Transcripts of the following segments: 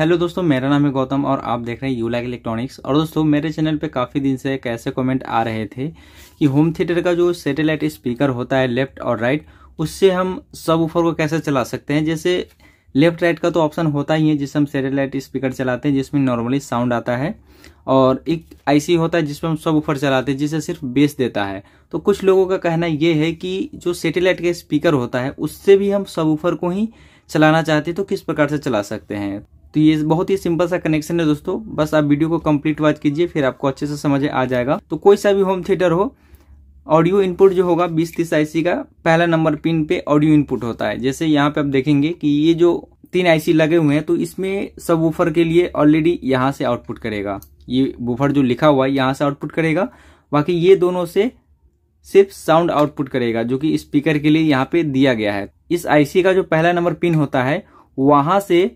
Hello दोस्तों, मेरा नाम है गौतम और आप देख रहे हैं यू लाइक इलेक्ट्रॉनिक्स और दोस्तों, मेरे चैनल पे काफ़ी दिन से एक ऐसे कमेंट आ रहे थे कि होम थिएटर का जो सैटेलाइट स्पीकर होता है लेफ़्ट और राइट उससे हम सब ऊपर को कैसे चला सकते हैं? जैसे लेफ़्ट राइट का तो ऑप्शन होता ही है, जिससे हम सैटेलाइट स्पीकर चलाते हैं, जिसमें नॉर्मली साउंड आता है। और एक आईसी होता है, जिसमें हम सब ऊपर चलाते हैं, जिसे सिर्फ़ बेस देता है। तो कुछ लोगों का कहना यह है कि जो सैटेलाइट का स्पीकर होता है, उससे भी हम सब ऊपर को ही चलाना चाहते हैं तो किस प्रकार से चला सकते हैं? तो ये बहुत ही सिंपल सा कनेक्शन है दोस्तों। बस आप वीडियो को कंप्लीट वॉच कीजिए, फिर आपको अच्छे से समझ आ जाएगा। तो कोई सा भी होम थिएटर हो ऑडियो इनपुट जो होगा, बीस तीस आईसी का, पहला नंबर पिन पे ऑडियो इनपुट होता है। जैसे यहाँ पे आप देखेंगे कि ये जो तीन आईसी लगे हुए हैं तो इसमें सब वूफर के लिए ऑलरेडी यहाँ से आउटपुट करेगा। ये वूफर जो लिखा हुआ है, यहाँ से आउटपुट करेगा। बाकी ये दोनों से सिर्फ़ साउंड आउटपुट करेगा, जो कि स्पीकर के लिए यहाँ पे दिया गया है। इस आईसी का जो पहला नंबर पिन होता है, वहाँ से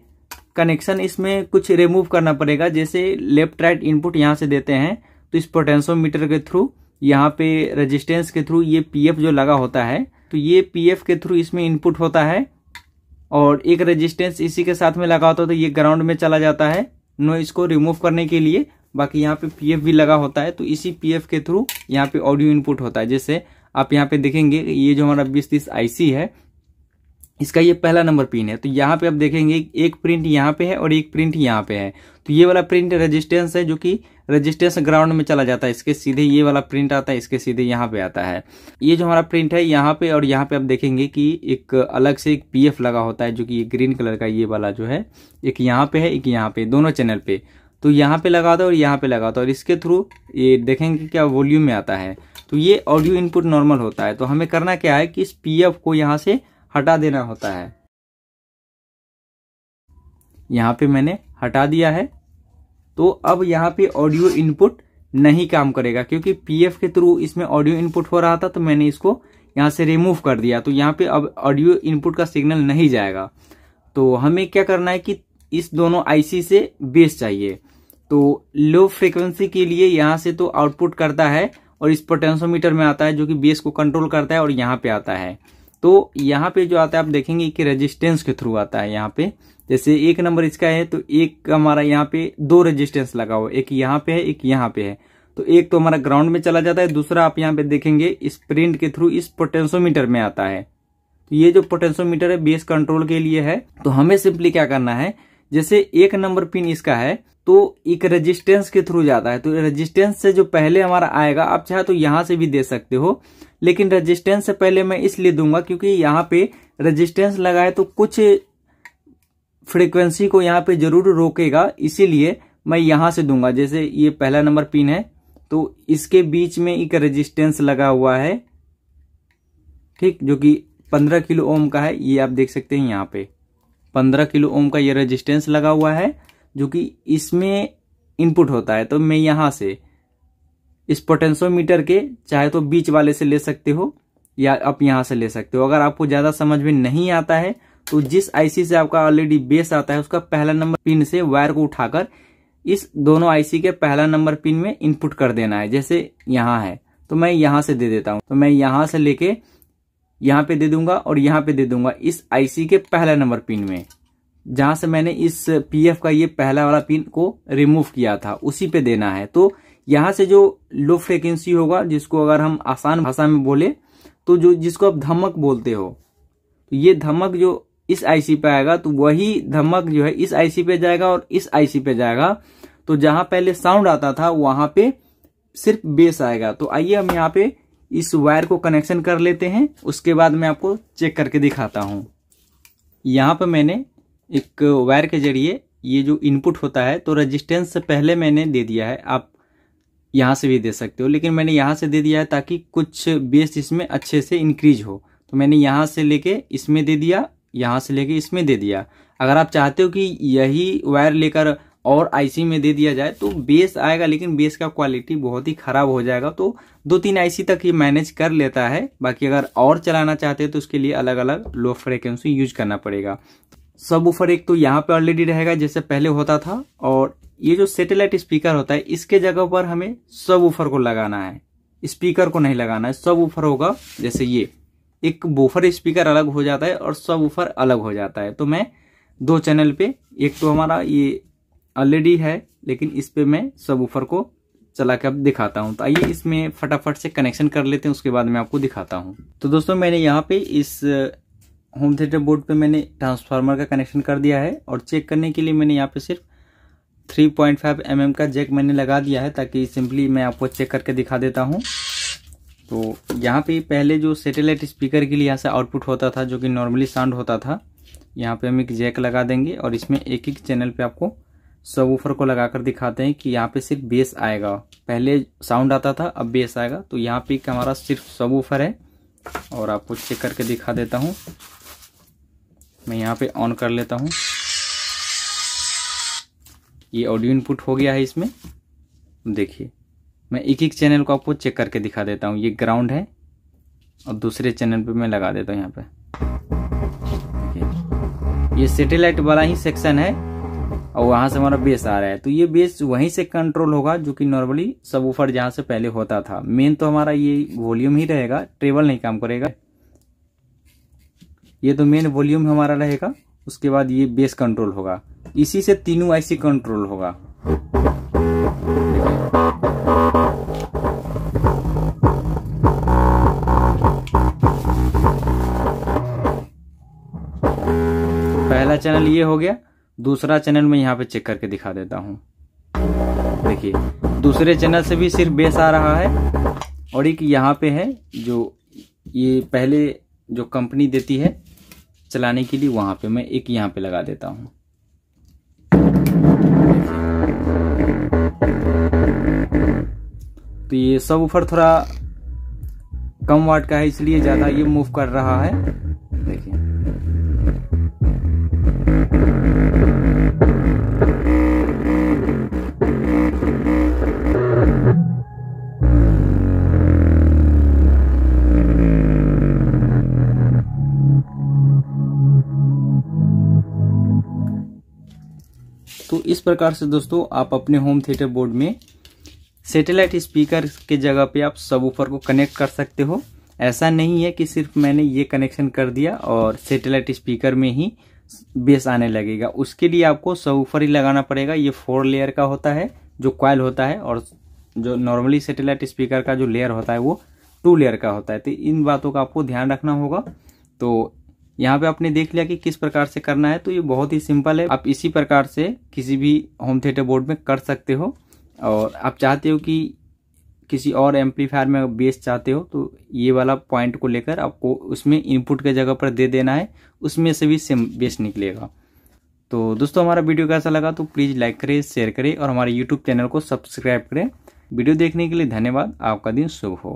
कनेक्शन इसमें कुछ रिमूव करना पड़ेगा। जैसे लेफ़्ट राइट इनपुट यहाँ से देते हैं। तो इस पोटेंशियोमीटर के थ्रू यहाँ पे रेजिस्टेंस के थ्रू ये पीएफ जो लगा होता है तो ये पीएफ के थ्रू इसमें इनपुट होता है। और एक रेजिस्टेंस इसी के साथ में लगा होता है तो ये ग्राउंड में चला जाता है नो इसको रिमूव करने के लिए। बाकी यहाँ पे पीएफ भी लगा होता है तो इसी पीएफ के थ्रू यहाँ पे ऑडियो इनपुट होता है। जैसे आप यहाँ पे देखेंगे, ये जो हमारा बीस तीस आईसी है इसका ये पहला नंबर पिन है। तो यहाँ पे आप देखेंगे, एक प्रिंट यहाँ पे है और एक प्रिंट यहाँ पे है। तो ये वाला प्रिंट रेजिस्टेंस है जो कि रेजिस्टेंस ग्राउंड में चला जाता है। इसके सीधे ये वाला प्रिंट आता है, इसके सीधे यहाँ पे आता है। ये जो हमारा प्रिंट है यहाँ पे और यहाँ पे आप देखेंगे कि एक अलग से एक पीएफ लगा होता है जो कि ये ग्रीन कलर का ये वाला जो है, एक यहाँ पे है, एक यहाँ पे, दोनों चैनल पे। तो यहाँ पे लगा था और यहाँ पे लगा था और इसके थ्रू ये देखेंगे क्या वॉल्यूम में आता है। तो ये ऑडियो इनपुट नॉर्मल होता है। तो हमें करना क्या है कि इस पीएफ को यहाँ से हटा देना होता है। यहाँ पे मैंने हटा दिया है। तो अब यहाँ पे ऑडियो इनपुट नहीं काम करेगा, क्योंकि पीएफ के थ्रू इसमें ऑडियो इनपुट हो रहा था तो मैंने इसको यहाँ से रिमूव कर दिया। तो यहाँ पे अब ऑडियो इनपुट का सिग्नल नहीं जाएगा। तो हमें क्या करना है कि इस दोनों आईसी से बेस चाहिए। तो लो फ्रिक्वेंसी के लिए यहाँ से तो आउटपुट करता है, और इस पोटेंशियोमीटर में आता है, जो कि बेस को कंट्रोल करता है, और यहाँ पे आता है। तो यहाँ पे जो आता है, आप देखेंगे कि रेजिस्टेंस के थ्रू आता है यहाँ पे। जैसे एक नंबर इसका है तो एक हमारा यहाँ पे दो रेजिस्टेंस लगा हुआ एक यहाँ पे है, एक यहाँ पे है। तो एक तो हमारा ग्राउंड में चला जाता है, दूसरा आप यहाँ पे देखेंगे इस प्रिंट के थ्रू इस पोटेंशियोमीटर में आता है। तो ये जो पोटेंशियोमीटर है बेस कंट्रोल के लिए है। तो हमें सिंपली क्या करना है जैसे एक नंबर पिन इसका है तो एक रेजिस्टेंस के थ्रू जाता है। तो रेजिस्टेंस से जो पहले हमारा आएगा, आप चाहे तो यहाँ से भी दे सकते हो, लेकिन रेजिस्टेंस से पहले मैं इसलिए दूँगा क्योंकि यहाँ पे रेजिस्टेंस लगाए तो कुछ फ्रीक्वेंसी को यहाँ पे ज़रूर रोकेगा, इसीलिए मैं यहाँ से दूँगा। जैसे ये पहला नंबर पिन है तो इसके बीच में एक रेजिस्टेंस लगा हुआ है, ठीक, जो कि पंद्रह किलो ओम का है, ये आप देख सकते हैं यहाँ पे। पंद्रह किलो ओम का ये रेजिस्टेंस लगा हुआ है, जो कि इसमें इनपुट होता है। तो मैं यहाँ से इस पोटेंशियोमीटर के, चाहे तो बीच वाले से ले सकते हो, या आप यहाँ से ले सकते हो। अगर आपको ज़्यादा समझ में नहीं आता है तो जिस आईसी से आपका ऑलरेडी बेस आता है, उसका पहला नंबर पिन से वायर को उठाकर इस दोनों आईसी के पहला नंबर पिन में इनपुट कर देना है, जैसे यहाँ है। तो मैं यहाँ से दे देता हूँ। तो मैं यहाँ से लेके यहाँ पे दे दूँगा और यहाँ पे दे दूँगा इस आईसी के पहला नंबर पिन में। जहाँ से मैंने इस पीएफ का ये पहला वाला पिन को रिमूव किया था, उसी पे देना है। तो यहाँ से जो लो फ्रिक्वेंसी होगा, जिसको अगर हम आसान भाषा में बोले तो जो जिसको आप धमक बोलते हो तो ये धमक जो इस आईसी पे आएगा तो वही धमक जो है इस आईसी पे जाएगा और इस आईसी पे जाएगा। तो जहाँ पहले साउंड आता था, वहाँ पे सिर्फ़ बेस आएगा। तो आइए हम यहाँ पे इस वायर को कनेक्शन कर लेते हैं। उसके बाद मैं आपको चेक करके दिखाता हूँ। यहाँ पर मैंने एक वायर के ज़रिए ये जो इनपुट होता है तो रेजिस्टेंस से पहले मैंने दे दिया है। आप यहाँ से भी दे सकते हो, लेकिन मैंने यहाँ से दे दिया है ताकि कुछ बेस इसमें अच्छे से इंक्रीज हो। तो मैंने यहाँ से लेके इसमें दे दिया, यहाँ से लेके इसमें दे दिया। अगर आप चाहते हो कि यही वायर लेकर और आईसी में दे दिया जाए तो बेस आएगा, लेकिन बेस का क्वालिटी बहुत ही खराब हो जाएगा। तो दो तीन आईसी तक ये मैनेज कर लेता है। बाकी अगर और चलाना चाहते हैं तो उसके लिए अलग अलग लो फ्रिक्वेंसी यूज़ करना पड़ेगा। सब ऊपर एक तो यहाँ पे ऑलरेडी रहेगा, जैसे पहले होता था। और ये जो सेटेलाइट स्पीकर होता है, इसके जगह पर हमें सब ऊफर को लगाना है। स्पीकर को नहीं लगाना है। सब ऊफर होगा, जैसे ये। एक बूफर स्पीकर अलग हो जाता है और सब ऊफर अलग हो जाता है। तो मैं दो चैनल पे, एक तो हमारा ये ऑलरेडी है, लेकिन इस पे मैं सब ऊपर को चला के अब दिखाता हूँ। तो आइए इसमें फटाफट से कनेक्शन कर लेते हैं, उसके बाद मैं आपको दिखाता हूँ। तो दोस्तों, मैंने यहाँ पे इस होम थिएटर बोर्ड पे मैंने ट्रांसफार्मर का कनेक्शन कर दिया है, और चेक करने के लिए मैंने यहाँ पे सिर्फ़ 3.5 पॉइंट mm का जैक मैंने लगा दिया है, ताकि सिंपली मैं आपको चेक करके दिखा देता हूँ। तो यहाँ पे पहले जो सेटेलाइट स्पीकर के लिए यहाँ से आउटपुट होता था, जो कि नॉर्मली साउंड होता था, यहाँ पे हम एक जैक लगा देंगे, और इसमें एक एक चैनल पे आपको सब ऊफर को लगाकर दिखाते हैं कि यहाँ पे सिर्फ़ बेस आएगा। पहले साउंड आता था, अब बेस आएगा। तो यहाँ पे हमारा सिर्फ़ सब ऊफर है। और आपको चेक करके दिखा देता हूँ। मैं यहाँ पे ऑन कर लेता हूँ। ये ऑडियो इनपुट हो गया है इसमें। देखिए, मैं एक एक चैनल को आपको चेक करके दिखा देता हूँ। ये ग्राउंड है। और दूसरे चैनल पे मैं लगा देता हूँ यहाँ पे। ये सेटेलाइट वाला ही सेक्शन है। और वहाँ से हमारा बेस आ रहा है। तो ये बेस वहीं से कंट्रोल होगा, जो कि नॉर्मली सब ऊपर जहाँ से पहले होता था। मेन तो हमारा ये वॉल्यूम ही रहेगा ट्रेवल नहीं काम करेगा। ये तो मेन वॉल्यूम हमारा रहेगा, उसके बाद ये बेस कंट्रोल होगा। इसी से तीनों आईसी कंट्रोल होगा। पहला चैनल ये हो गया। दूसरा चैनल में यहाँ पे चेक करके दिखा देता हूँ। देखिए, दूसरे चैनल से भी सिर्फ़ बेस आ रहा है और एक यहाँ पे है जो ये पहले जो कंपनी देती है, चलाने के लिए वहाँ पे मैं एक यहाँ पे लगा देता हूँ। तो ये सब ऊपर थोड़ा कम वाट का है, इसलिए ज़्यादा ये मूव कर रहा है। देखिए। इस प्रकार से दोस्तों, आप अपने होम थिएटर बोर्ड में सेटेलाइट स्पीकर के जगह पे आप सब ऊपर को कनेक्ट कर सकते हो। ऐसा नहीं है कि सिर्फ़ मैंने ये कनेक्शन कर दिया और सेटेलाइट स्पीकर में ही बेस आने लगेगा। उसके लिए आपको सब ऊपर ही लगाना पड़ेगा। ये फोर लेयर का होता है, जो क्वाइल होता है और जो नॉर्मली सेटेलाइट स्पीकर का जो लेयर होता है, वो टू लेयर का होता है। तो इन बातों का आपको ध्यान रखना होगा। तो यहाँ पे आपने देख लिया कि किस प्रकार से करना है तो ये बहुत ही सिंपल है। आप इसी प्रकार से किसी भी होम थिएटर बोर्ड में कर सकते हो, और आप चाहते हो कि किसी और एम्पलीफायर में बेस चाहते हो तो ये वाला पॉइंट को लेकर आपको उसमें इनपुट के जगह पर दे देना है, उसमें से भी सेम बेस निकलेगा। तो दोस्तों, हमारा वीडियो कैसा लगा तो प्लीज़ लाइक करें शेयर करें, और हमारे यूट्यूब चैनल को सब्सक्राइब करें। वीडियो देखने के लिए धन्यवाद। आपका दिन शुभ हो।